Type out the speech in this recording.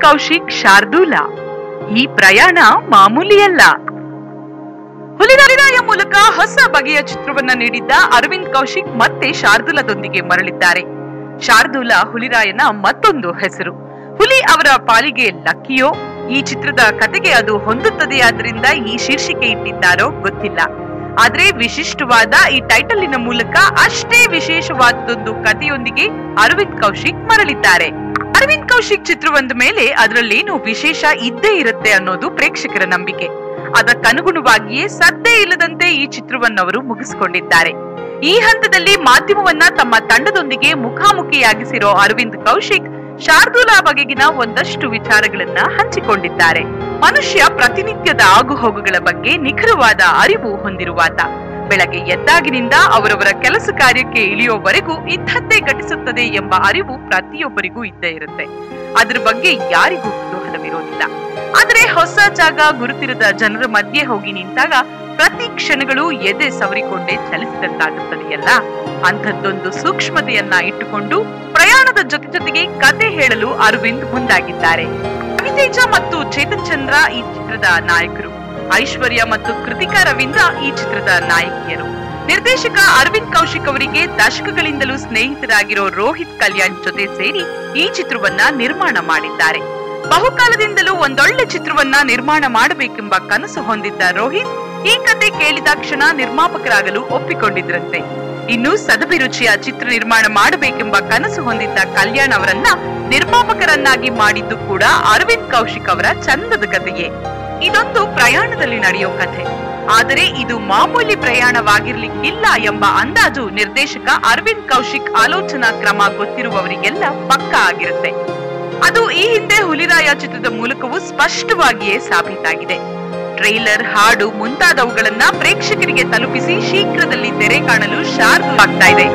ಕೌಶಿಕ್ ಶಾರ್ದೂಲ. ಈ ಪ್ರಯಾಣ ಮಾಮೂಲಿಯಲ್ಲ. ಹುಲಿರಾಯ ಮೂಲಕ ಹೊಸ ಬಗೆಯ ಚಿತ್ರವನ್ನ ನೀಡಿದ್ದ ಅರವಿಂದ್ ಕೌಶಿಕ್ ಮತ್ತೆ ಶಾರ್ದೂಲದೊಂದಿಗೆ ಮರಳಿದ್ದಾರೆ. ಶಾರ್ದೂಲ ಹುಲಿರಾಯನ ಮತ್ತೊಂದು ಹೆಸರು. ಹುಲಿ ಅವರ ಪಾಲಿಗೆ ಲಕ್ಕಿಯೋ? ಈ ಚಿತ್ರದ ಕತೆಗೆ ಅದು ಹೊಂದುತ್ತದೆಯಾದ್ರಿಂದ ಈ ಶೀರ್ಷಿಕೆ ಇಟ್ಟಿದ್ದಾರೋ ಗೊತ್ತಿಲ್ಲ. ಆದ್ರೆ ವಿಶಿಷ್ಟವಾದ ಈ ಟೈಟಲಿನ ಮೂಲಕ ಅಷ್ಟೇ ವಿಶೇಷವಾದದೊಂದು ಕಥೆಯೊಂದಿಗೆ ಅರವಿಂದ್ ಕೌಶಿಕ್ ಮರಳಿದ್ದಾರೆ. ಅರವಿಂದ್ ಕೌಶಿಕ್ ಚಿತ್ರವೊಂದ ಮೇಲೆ ಅದರಲ್ಲೇನು ವಿಶೇಷ ಇದ್ದೇ ಇರುತ್ತೆ ಅನ್ನೋದು ಪ್ರೇಕ್ಷಕರ ನಂಬಿಕೆ. ಅದಕ್ಕನುಗುಣವಾಗಿಯೇ ಸದ್ದೇ ಇಲ್ಲದಂತೆ ಈ ಚಿತ್ರವನ್ನವರು ಮುಗಿಸಿಕೊಂಡಿದ್ದಾರೆ. ಈ ಹಂತದಲ್ಲಿ ಮಾಧ್ಯಮವನ್ನ ತಮ್ಮ ತಂಡದೊಂದಿಗೆ ಮುಖಾಮುಖಿಯಾಗಿಸಿರೋ ಅರವಿಂದ್ ಕೌಶಿಕ್, ಶಾರ್ದೂಲಾ ಬಗೆಗಿನ ಒಂದಷ್ಟು ವಿಚಾರಗಳನ್ನ ಹಂಚಿಕೊಂಡಿದ್ದಾರೆ. ಮನುಷ್ಯ ಪ್ರತಿನಿತ್ಯದ ಆಗುಹೋಗುಗಳ ಬಗ್ಗೆ ನಿಖರವಾದ ಅರಿವು ಹೊಂದಿರುವಾತ. ಬೆಳಗ್ಗೆ ಎದ್ದಾಗಿನಿಂದ ಅವರವರ ಕೆಲಸ ಕಾರ್ಯಕ್ಕೆ ಇಳಿಯೋವರೆಗೂ ಇಂಥದ್ದೇ ಘಟಿಸುತ್ತದೆ ಎಂಬ ಅರಿವು ಪ್ರತಿಯೊಬ್ಬರಿಗೂ ಇದ್ದೇ ಇರುತ್ತೆ. ಅದ್ರ ಬಗ್ಗೆ ಯಾರಿಗೂ ಕುತೂಹಲವಿರೋದಿಲ್ಲ ಆದರೆ ಹೊಸ ಜಾಗ ಗುರುತಿರದ ಜನರ ಮಧ್ಯೆ ಹೋಗಿ ನಿಂತಾಗ ಪ್ರತಿ ಕ್ಷಣಗಳು ಎದೆ ಸವರಿಕೊಂಡೇ ಚಲಿಸಿದಂತಾಗುತ್ತದೆಯಲ್ಲ? ಅಂಥದ್ದೊಂದು ಸೂಕ್ಷ್ಮತೆಯನ್ನ ಇಟ್ಟುಕೊಂಡು ಪ್ರಯಾಣದ ಜೊತೆ ಜೊತೆಗೆ ಕತೆ ಹೇಳಲು ಅರವಿಂದ್ ಮುಂದಾಗಿದ್ದಾರೆ. ರವಿತೇಜ ಮತ್ತು ಚೇತನ್ ಚಂದ್ರ ಈ ಚಿತ್ರದ ನಾಯಕರು ಐಶ್ವರ್ಯ ಮತ್ತು ಕೃತಿಕಾ ರವೀಂದ್ರ ಈ ಚಿತ್ರದ ನಾಯಕಿಯರು. ನಿರ್ದೇಶಕ ಅರವಿಂದ್ ಕೌಶಿಕ್ ಅವರಿಗೆ ದಶಕಗಳಿಂದಲೂ ಸ್ನೇಹಿತರಾಗಿರೋ ರೋಹಿತ್ ಕಲ್ಯಾಣ್ ಜೊತೆ ಸೇರಿ ಈ ಚಿತ್ರವನ್ನ ನಿರ್ಮಾಣ ಮಾಡಿದ್ದಾರೆ. ಬಹುಕಾಲದಿಂದಲೂ ಒಂದೊಳ್ಳೆ ಚಿತ್ರವನ್ನ ನಿರ್ಮಾಣ ಮಾಡಬೇಕೆಂಬ ಕನಸು ಹೊಂದಿದ್ದ ರೋಹಿತ್ ಈ ಕತೆ ಕೇಳಿದಾಕ್ಷಣ ನಿರ್ಮಾಪಕರಾಗಲು ಒಪ್ಪಿಕೊಂಡಿದ್ರಂತೆ. ಇನ್ನು ಸದಭಿರುಚಿಯ ಚಿತ್ರ ನಿರ್ಮಾಣ ಮಾಡಬೇಕೆಂಬ ಕನಸು ಹೊಂದಿದ್ದ ಕಲ್ಯಾಣ್ ಅವರನ್ನ ನಿರ್ಮಾಪಕರನ್ನಾಗಿ ಮಾಡಿದ್ದು ಕೂಡ ಅರವಿಂದ್ ಕೌಶಿಕ್ ಅವರ ಚಂದದ ಕಥೆಯೇ ಇದೊಂದು ಪ್ರಯಾಣದಲ್ಲಿ ನಡೆಯೋ ಕಥೆ. ಆದರೆ ಇದು ಮಾಮೂಲಿ ಪ್ರಯಾಣವಾಗಿರ್ಲಿಕ್ಕಿಲ್ಲ ಎಂಬ ಅಂದಾಜು ನಿರ್ದೇಶಕ ಅರವಿಂದ್ ಕೌಶಿಕ್ ಆಲೋಚನಾ ಕ್ರಮ ಗೊತ್ತಿರುವವರಿಗೆಲ್ಲ ಪಕ್ಕ ಆಗಿರುತ್ತೆ. ಅದು ಈ ಹಿಂದೆ ಹುಲಿರಾಯ ಚಿತ್ರದ ಮೂಲಕವೂ ಸ್ಪಷ್ಟವಾಗಿಯೇ ಸಾಬೀತಾಗಿದೆ. ಟ್ರೈಲರ್ ಹಾಡು ಮುಂತಾದವುಗಳನ್ನ ಪ್ರೇಕ್ಷಕರಿಗೆ ತಲುಪಿಸಿ ಶೀಘ್ರದಲ್ಲಿ ತೆರೆ ಕಾಣಲು ಶಾರ್ಪ್ ಆಗ್ತಾ ಇದೆ.